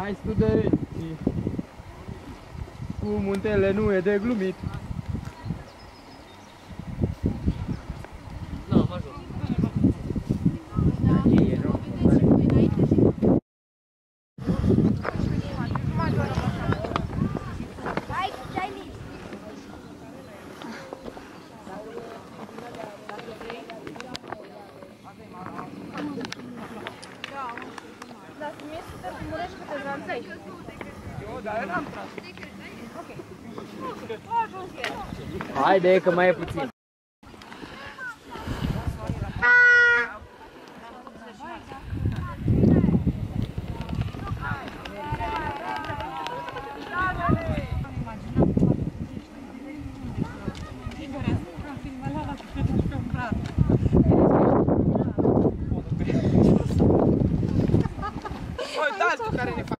Hai studenții! Cu muntele nu e de glumit. Haide că mai e puțin. altul care ne face.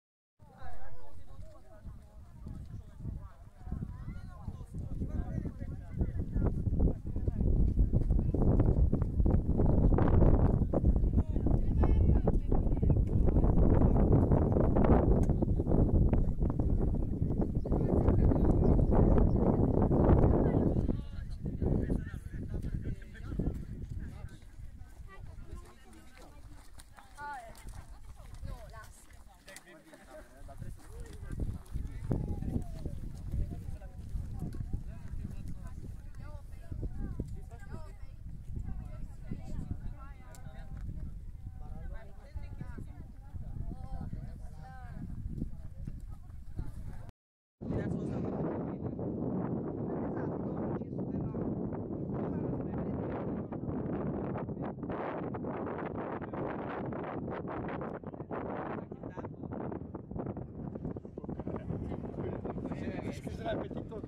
excusez la petite autre.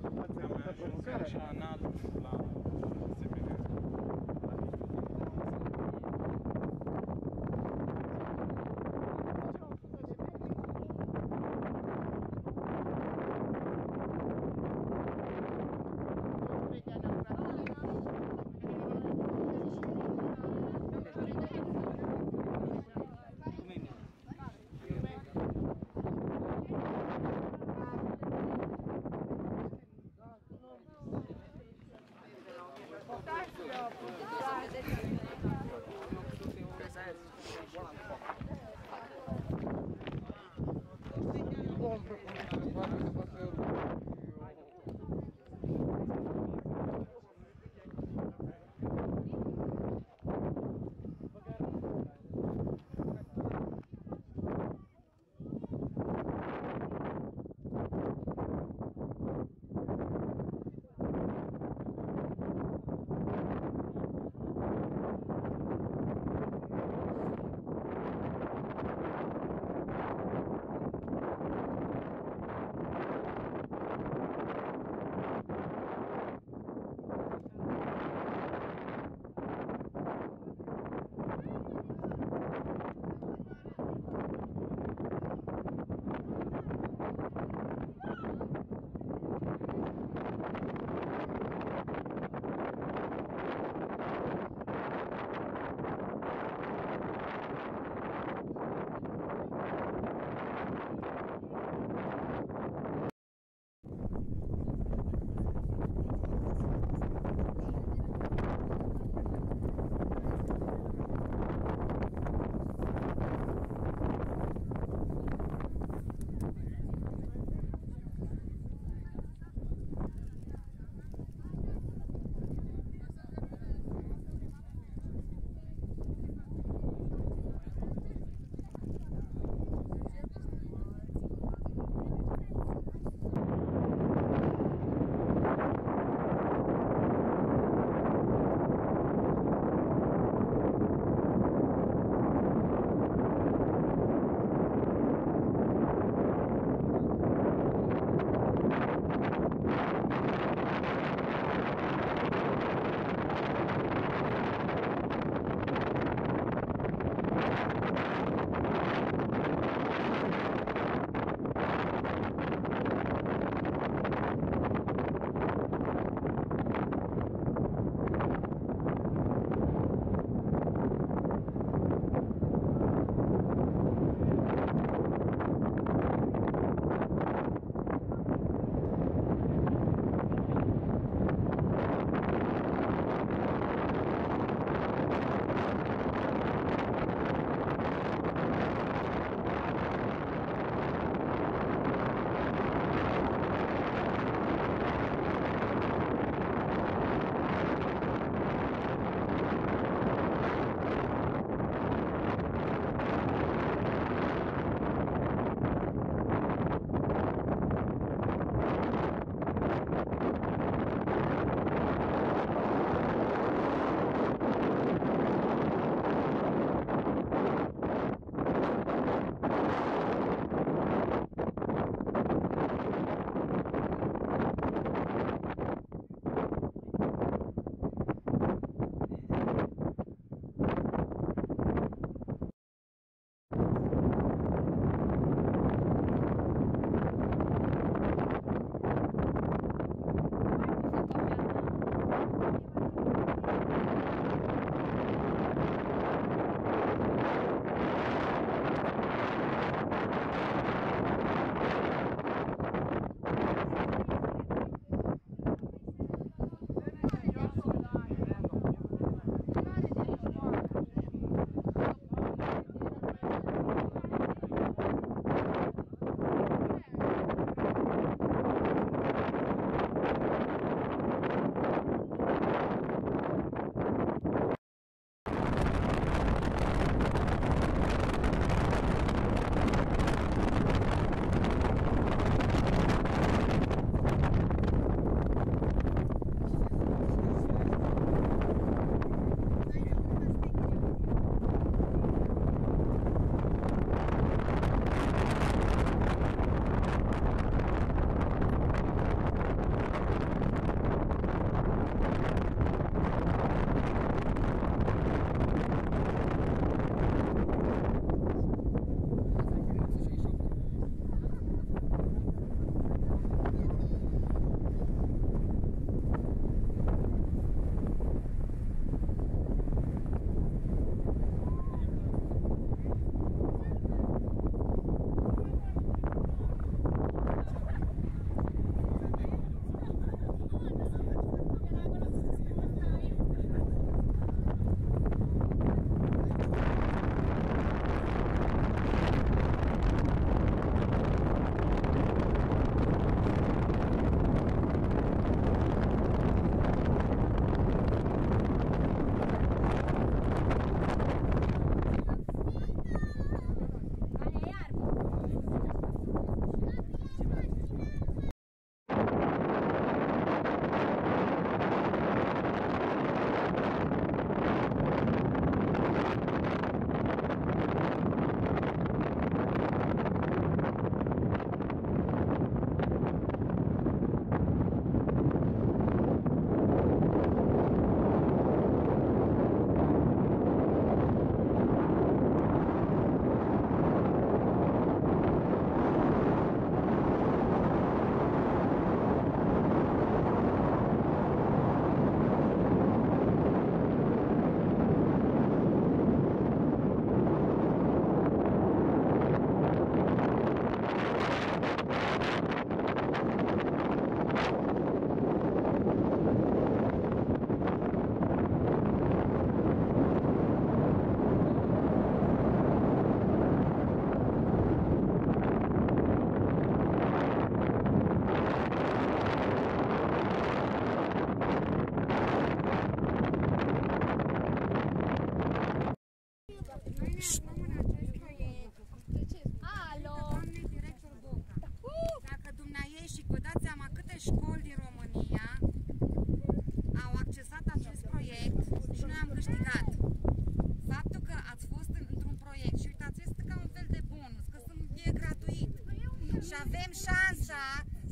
Și avem șansa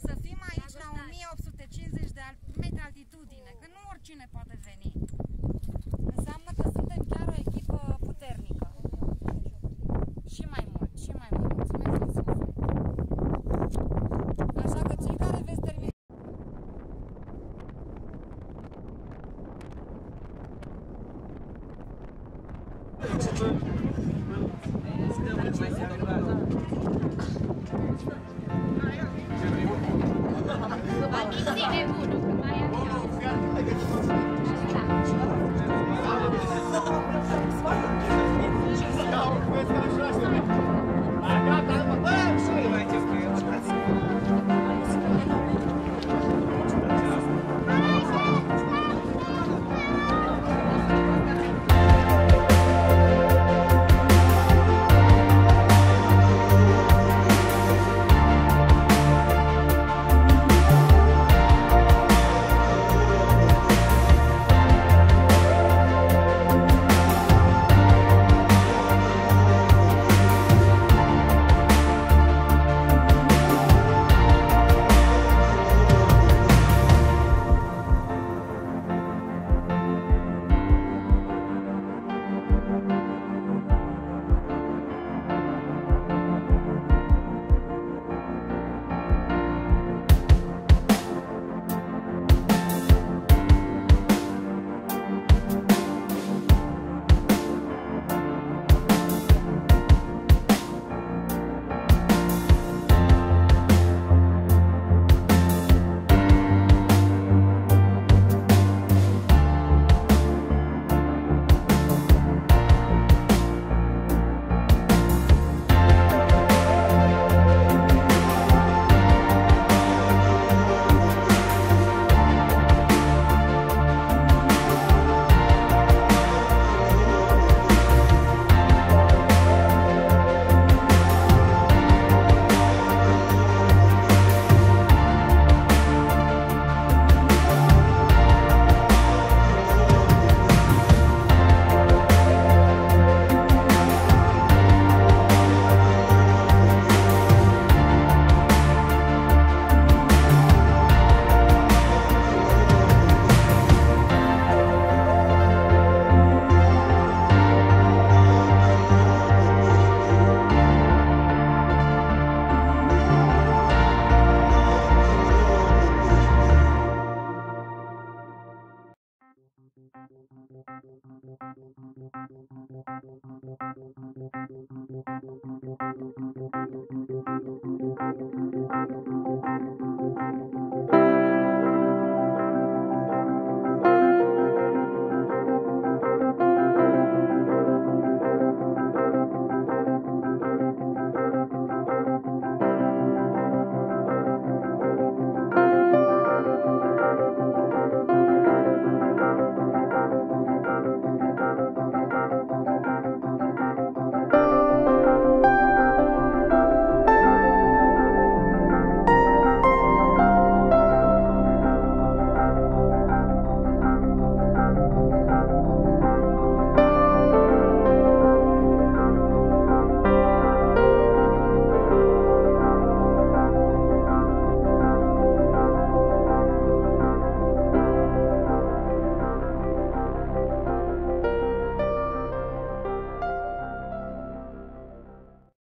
să fim aici la 1850 de metri altitudine, că nu oricine poate